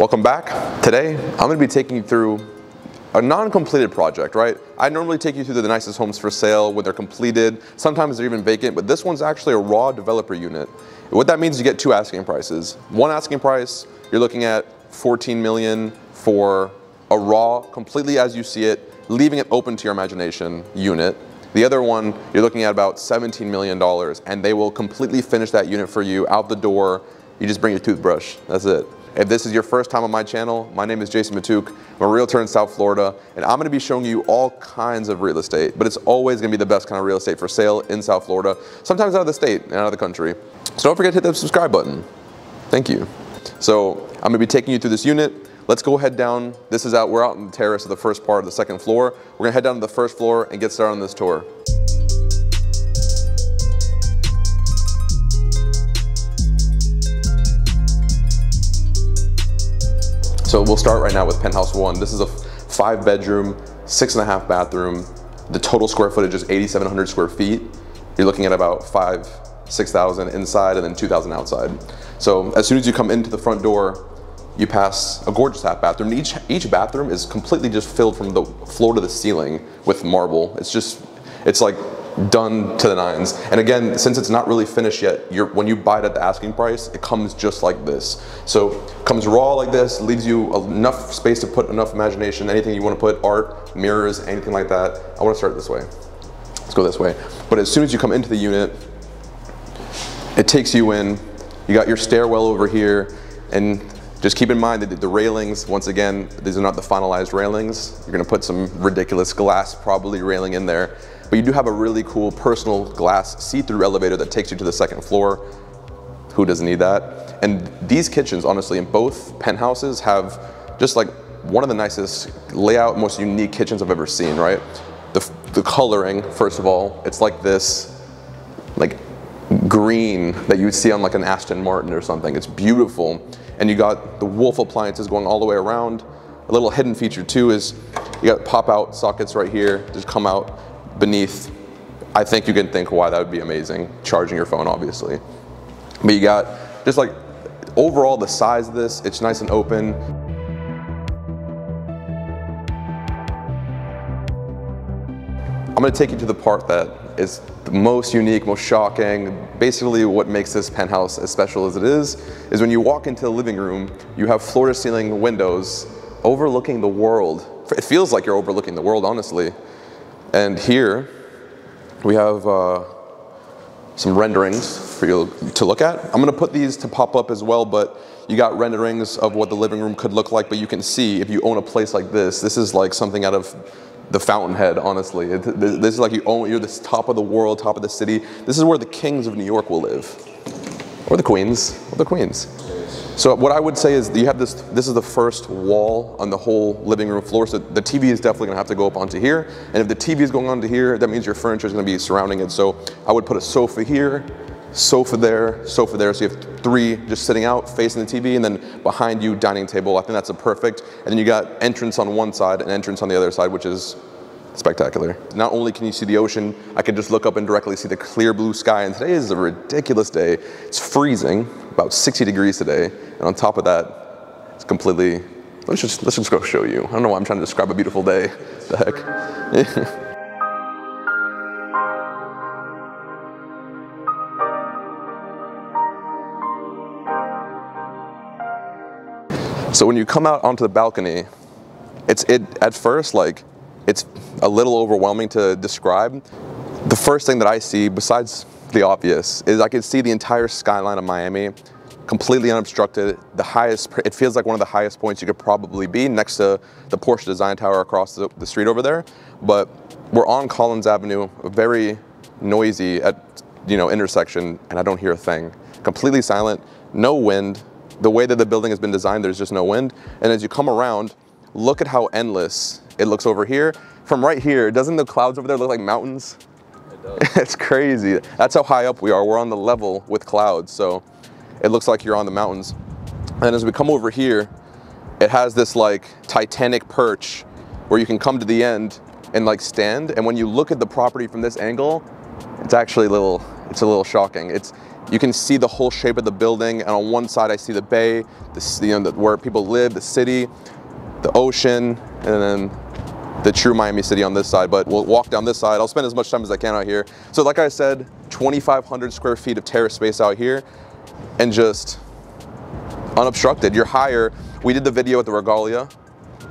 Welcome back. Today, I'm gonna be taking you through a non-completed project, right? I normally take you through the nicest homes for sale when they're completed. Sometimes they're even vacant, but this one's actually a raw developer unit. What that means is you get two asking prices. One asking price, you're looking at 14 million for a raw, completely as you see it, leaving it open to your imagination unit. The other one, you're looking at about $17 million and they will completely finish that unit for you out the door. You just bring your toothbrush, that's it. If this is your first time on my channel, my name is Jason Matouk. I'm a realtor in South Florida, and I'm gonna be showing you all kinds of real estate, but it's always gonna be the best kind of real estate for sale in South Florida, sometimes out of the state and out of the country. So don't forget to hit the subscribe button. Thank you. So I'm gonna be taking you through this unit. Let's go head down. This is out, we're out on the terrace of the first part of the second floor. We're gonna head down to the first floor and get started on this tour. So we'll start right now with penthouse one. This is a five bedroom, six and a half bathroom. The total square footage is 8,700 square feet. You're looking at about five, 6,000 inside and then 2,000 outside. So as soon as you come into the front door, you pass a gorgeous half bathroom. Each, each bathroom is completely just filled from the floor to the ceiling with marble. It's just, it's like done to the nines. And again, since it's not really finished yet, you're when you buy it at the asking price, it comes just like this. So comes raw like this, leaves you enough space to put enough imagination, anything you want to put, art, mirrors, anything like that. I want to start this way. Let's go this way. But as soon as you come into the unit, it takes you in. You got your stairwell over here, and just keep in mind that the railings, once again, these are not the finalized railings. You're gonna put some ridiculous glass probably railing in there. But you do have a really cool personal glass see-through elevator that takes you to the second floor. Who doesn't need that? And these kitchens, honestly, in both penthouses have just like one of the nicest layout, most unique kitchens I've ever seen, right? The, the coloring, first of all, it's like this, like green that you would see on like an Aston Martin or something. It's beautiful. And you got the Wolf appliances going all the way around. A little hidden feature too is you got pop out sockets right here, just come out beneath, I think you can think why that would be amazing, charging your phone obviously. But you got just like overall the size of this, it's nice and open. I'm gonna take you to the part that is the most unique, most shocking. Basically what makes this penthouse as special as it is, is when you walk into the living room, you have floor to ceiling windows overlooking the world. It feels like you're overlooking the world, honestly. And here we have uh, some renderings for you to look at. I'm gonna put these to pop up as well, but you got renderings of what the living room could look like, but you can see if you own a place like this, this is like something out of the fountainhead, honestly. This is like you own, you're the top of the world, top of the city. This is where the kings of New York will live. Or the queens, or the queens. So what I would say is you have this, this is the first wall on the whole living room floor, so the TV is definitely gonna have to go up onto here, and if the TV is going onto here, that means your furniture is gonna be surrounding it. So I would put a sofa here, sofa there, sofa there, so you have three just sitting out facing the TV, and then behind you, dining table. I think that's a perfect. And then you got entrance on one side and entrance on the other side, which is spectacular. Not only can you see the ocean, I can just look up and directly see the clear blue sky, and today is a ridiculous day. It's freezing, about 60 degrees today, and on top of that, it's completely, let's just, let's just go show you. I don't know why I'm trying to describe a beautiful day. The heck. So when you come out onto the balcony, it's it at first like it's a little overwhelming to describe. The first thing that I see, besides the obvious, is I can see the entire skyline of Miami completely unobstructed. The highest, it feels like one of the highest points you could probably be next to the Porsche Design Tower across the, the street over there. But we're on Collins Avenue, very noisy at you know intersection, and I don't hear a thing. Completely silent, no wind. The way that the building has been designed, there's just no wind. And as you come around, look at how endless it looks over here. From right here, doesn't the clouds over there look like mountains? It does. it's crazy. That's how high up we are. We're on the level with clouds, so it looks like you're on the mountains. And as we come over here, it has this like Titanic perch where you can come to the end and like stand. And when you look at the property from this angle, it's actually a little, it's a little shocking. It's you can see the whole shape of the building. And on one side, I see the bay, the, you know, the, where people live, the city, the ocean, and then the true Miami City on this side, but we'll walk down this side. I'll spend as much time as I can out here. So like I said, 2,500 square feet of terrace space out here and just unobstructed. You're higher. We did the video at the Regalia.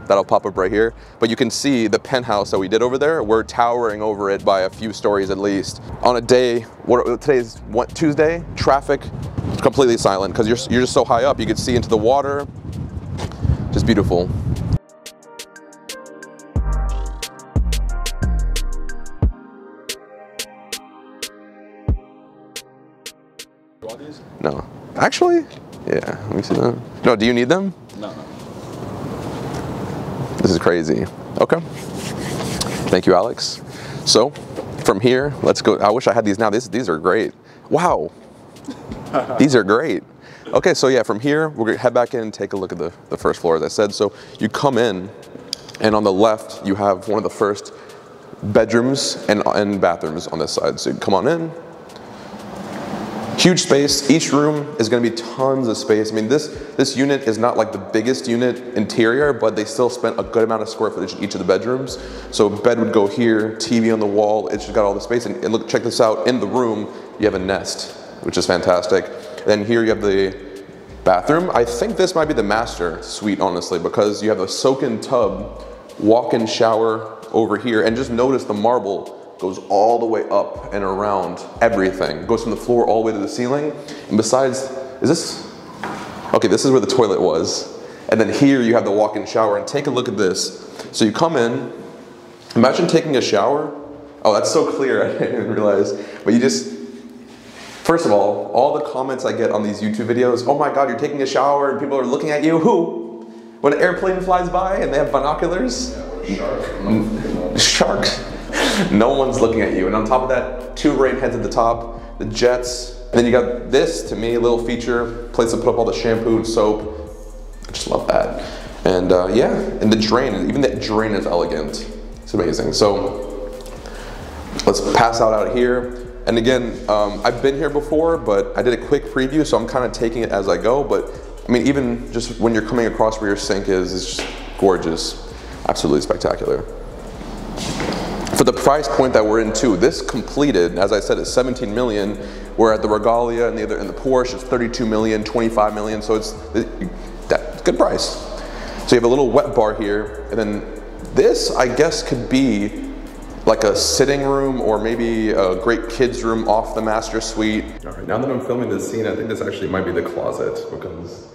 That'll pop up right here. But you can see the penthouse that we did over there. We're towering over it by a few stories at least. On a day, what, today's what, Tuesday, traffic completely silent because you're, you're just so high up. You can see into the water. Just beautiful. No. Actually, yeah, let me see them. No, do you need them? No. This is crazy. Okay. Thank you, Alex. So, from here, let's go. I wish I had these now. These, these are great. Wow. these are great. Okay, so yeah, from here, we're gonna head back in and take a look at the, the first floor, as I said. So you come in, and on the left, you have one of the first bedrooms and, and bathrooms on this side. So you come on in, Huge space, each room is gonna be tons of space. I mean, this, this unit is not like the biggest unit interior, but they still spent a good amount of square footage in each of the bedrooms. So bed would go here, TV on the wall, it's just got all the space. And, and look, check this out, in the room, you have a nest, which is fantastic. Then here you have the bathroom. I think this might be the master suite, honestly, because you have a soak-in tub, walk-in shower over here, and just notice the marble goes all the way up and around everything. Goes from the floor all the way to the ceiling. And besides, is this? Okay, this is where the toilet was. And then here you have the walk-in shower and take a look at this. So you come in, imagine taking a shower. Oh, that's so clear, I didn't realize. But you just, first of all, all the comments I get on these YouTube videos, oh my God, you're taking a shower and people are looking at you. Who? When an airplane flies by and they have binoculars? Yeah, shark. Shark no one's looking at you. And on top of that, two rain heads at the top, the jets. And then you got this, to me, little feature, place to put up all the shampoo and soap. I just love that. And uh, yeah, and the drain, even that drain is elegant. It's amazing. So let's pass out out here. And again, um, I've been here before, but I did a quick preview, so I'm kind of taking it as I go. But I mean, even just when you're coming across where your sink is, it's just gorgeous. Absolutely spectacular for the price point that we're in too, this completed, as I said, is 17 million, where at the Regalia and the other in the Porsche, it's 32 million, 25 million, so it's that good price. So you have a little wet bar here, and then this, I guess, could be like a sitting room or maybe a great kids room off the master suite. All right, now that I'm filming this scene, I think this actually might be the closet because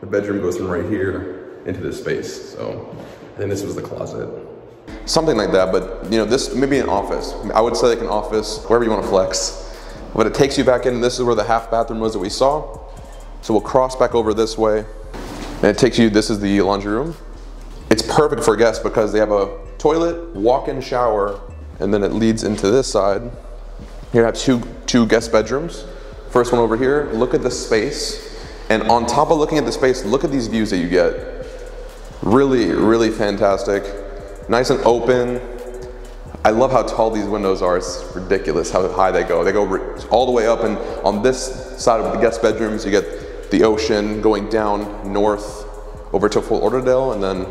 the bedroom goes from right here into this space. So I think this was the closet something like that. But you know, this maybe an office. I would say like an office, wherever you want to flex. But it takes you back in. This is where the half bathroom was that we saw. So we'll cross back over this way, and it takes you. This is the laundry room. It's perfect for guests because they have a toilet, walk-in shower, and then it leads into this side. You have two two guest bedrooms. First one over here. Look at the space, and on top of looking at the space, look at these views that you get. Really, really fantastic nice and open. I love how tall these windows are. It's ridiculous how high they go. They go all the way up and on this side of the guest bedrooms, you get the ocean going down north over to Fort Lauderdale and then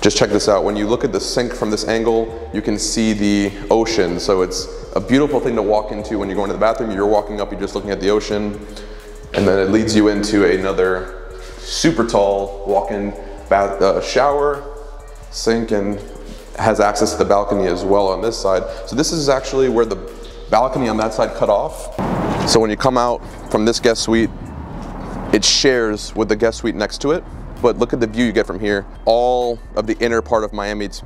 just check this out. When you look at the sink from this angle, you can see the ocean. So it's a beautiful thing to walk into when you're going to the bathroom. You're walking up, you're just looking at the ocean. And then it leads you into another super tall walk-in uh, shower sink and has access to the balcony as well on this side. So this is actually where the balcony on that side cut off. So when you come out from this guest suite, it shares with the guest suite next to it. But look at the view you get from here. All of the inner part of Miami, it's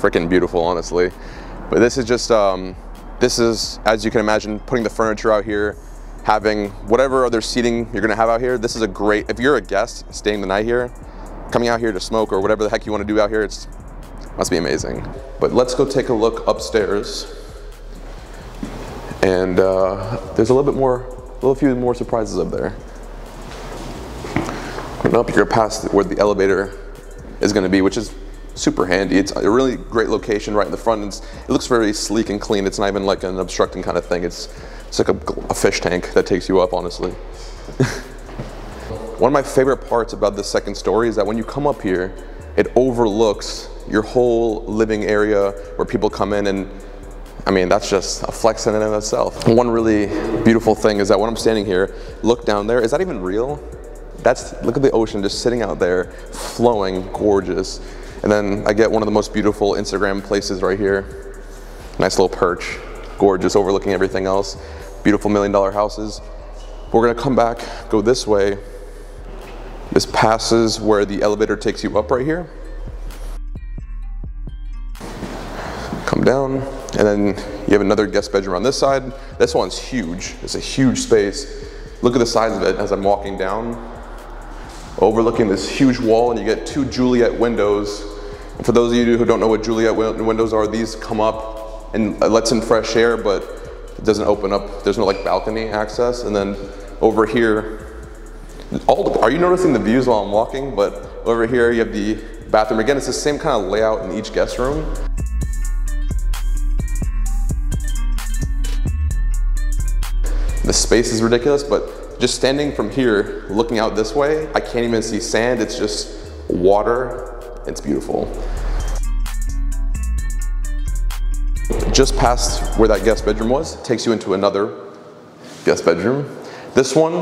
freaking beautiful, honestly. But this is just, um, this is, as you can imagine, putting the furniture out here, having whatever other seating you're gonna have out here. This is a great, if you're a guest staying the night here, coming out here to smoke or whatever the heck you want to do out here, it's must be amazing. But let's go take a look upstairs. And uh, there's a little bit more, a little few more surprises up there. And up, you're gonna where the elevator is gonna be, which is super handy. It's a really great location right in the front. It's, it looks very sleek and clean. It's not even like an obstructing kind of thing. It's It's like a, a fish tank that takes you up, honestly. One of my favorite parts about this second story is that when you come up here, it overlooks your whole living area where people come in and I mean, that's just a flex in and of itself. One really beautiful thing is that when I'm standing here, look down there, is that even real? That's, look at the ocean just sitting out there, flowing, gorgeous. And then I get one of the most beautiful Instagram places right here. Nice little perch, gorgeous, overlooking everything else. Beautiful million dollar houses. We're gonna come back, go this way, this passes where the elevator takes you up right here. Come down, and then you have another guest bedroom on this side. This one's huge. It's a huge space. Look at the size of it as I'm walking down, overlooking this huge wall, and you get two Juliet windows. And for those of you who don't know what Juliet windows are, these come up and it lets in fresh air, but it doesn't open up. There's no like balcony access. And then over here, all the, are you noticing the views while I'm walking? But over here you have the bathroom. Again, it's the same kind of layout in each guest room. The space is ridiculous, but just standing from here, looking out this way, I can't even see sand. It's just water. It's beautiful. Just past where that guest bedroom was, takes you into another guest bedroom. This one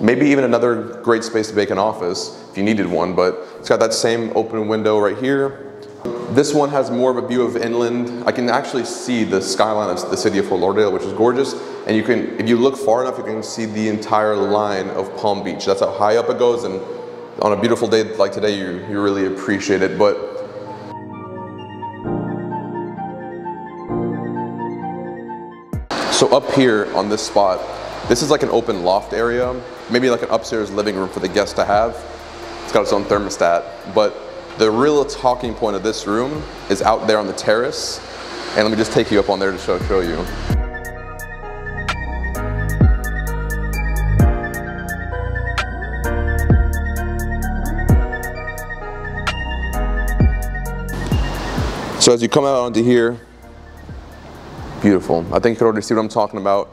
Maybe even another great space to make an office if you needed one, but it's got that same open window right here. This one has more of a view of inland. I can actually see the skyline of the city of Fort Lauderdale, which is gorgeous. And you can, if you look far enough, you can see the entire line of Palm Beach. That's how high up it goes. And on a beautiful day like today, you, you really appreciate it. But so up here on this spot, this is like an open loft area maybe like an upstairs living room for the guests to have. It's got its own thermostat, but the real talking point of this room is out there on the terrace. And let me just take you up on there to show, show you. So as you come out onto here, beautiful. I think you can already see what I'm talking about.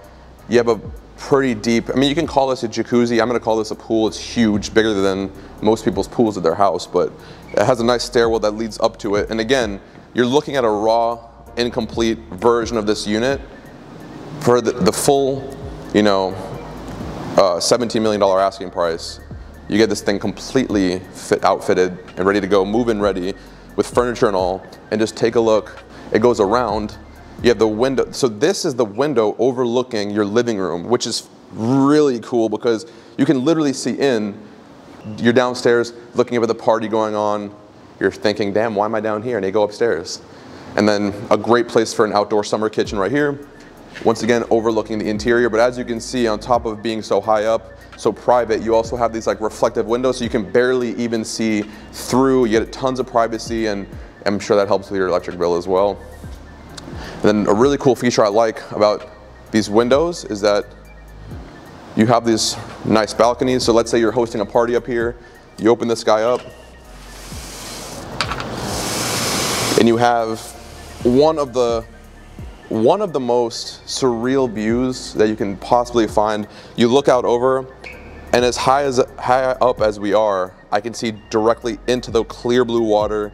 You have a pretty deep. I mean, you can call this a jacuzzi. I'm gonna call this a pool. It's huge, bigger than most people's pools at their house, but it has a nice stairwell that leads up to it. And again, you're looking at a raw, incomplete version of this unit for the, the full, you know, uh, $17 million asking price. You get this thing completely fit, outfitted and ready to go, move-in ready with furniture and all, and just take a look. It goes around you have the window. So this is the window overlooking your living room, which is really cool because you can literally see in. You're downstairs looking at the party going on. You're thinking, damn, why am I down here? And you go upstairs. And then a great place for an outdoor summer kitchen right here. Once again, overlooking the interior. But as you can see, on top of being so high up, so private, you also have these like reflective windows so you can barely even see through. You get tons of privacy and I'm sure that helps with your electric bill as well. Then a really cool feature I like about these windows is that you have these nice balconies. So let's say you're hosting a party up here, you open this guy up, and you have one of the one of the most surreal views that you can possibly find. You look out over, and as high as high up as we are, I can see directly into the clear blue water,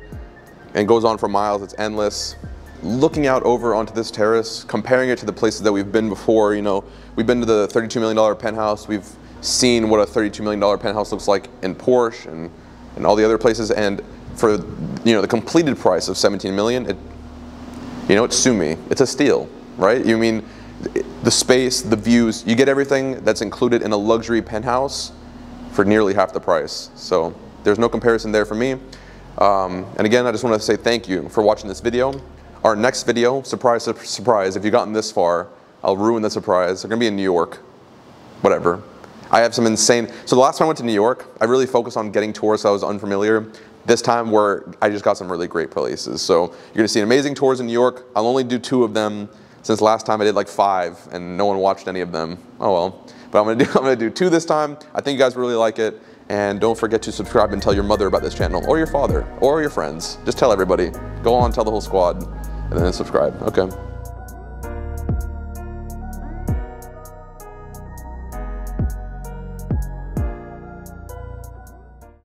and goes on for miles. It's endless looking out over onto this terrace, comparing it to the places that we've been before, you know, we've been to the $32 million penthouse, we've seen what a $32 million penthouse looks like in Porsche and, and all the other places, and for, you know, the completed price of 17 million, it, you know, it's sue me, it's a steal, right? You mean, the space, the views, you get everything that's included in a luxury penthouse for nearly half the price. So there's no comparison there for me. Um, and again, I just want to say thank you for watching this video. Our next video, surprise, surprise, if you've gotten this far, I'll ruin the surprise. They're gonna be in New York, whatever. I have some insane, so the last time I went to New York, I really focused on getting tours I was unfamiliar. This time where I just got some really great places. So you're gonna see amazing tours in New York. I'll only do two of them since last time I did like five and no one watched any of them. Oh well. But I'm gonna do, I'm gonna do two this time. I think you guys really like it. And don't forget to subscribe and tell your mother about this channel or your father or your friends. Just tell everybody. Go on, tell the whole squad and then subscribe. Okay.